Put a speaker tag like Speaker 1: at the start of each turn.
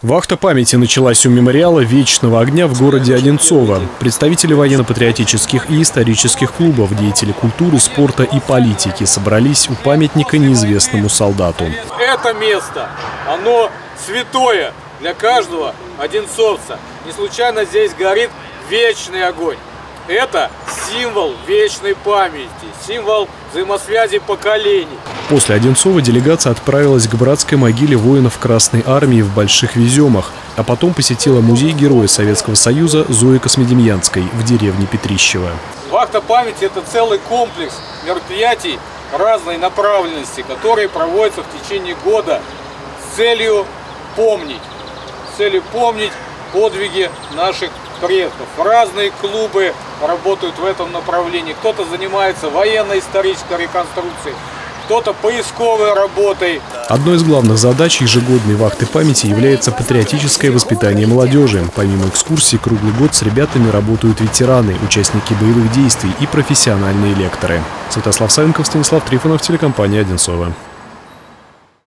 Speaker 1: Вахта памяти началась у мемориала «Вечного огня» в городе Одинцово. Представители военно-патриотических и исторических клубов, деятели культуры, спорта и политики собрались у памятника неизвестному солдату.
Speaker 2: Это место, оно святое для каждого одинцовца. Не случайно здесь горит вечный огонь. Это символ вечной памяти, символ взаимосвязи поколений.
Speaker 1: После Одинцова делегация отправилась к братской могиле воинов Красной Армии в Больших Веземах, а потом посетила музей Героя Советского Союза Зои Космедемьянской в деревне Петрищево.
Speaker 2: Вахта памяти – это целый комплекс мероприятий разной направленности, которые проводятся в течение года с целью помнить, с целью помнить подвиги наших предков. Разные клубы работают в этом направлении. Кто-то занимается военно-исторической реконструкцией, кто-то поисковой работой.
Speaker 1: Одной из главных задач ежегодной вахты памяти является патриотическое воспитание молодежи. Помимо экскурсий, круглый год с ребятами работают ветераны, участники боевых действий и профессиональные лекторы. Святослав Савенков, Станислав Трифонов, телекомпания «Одинцова».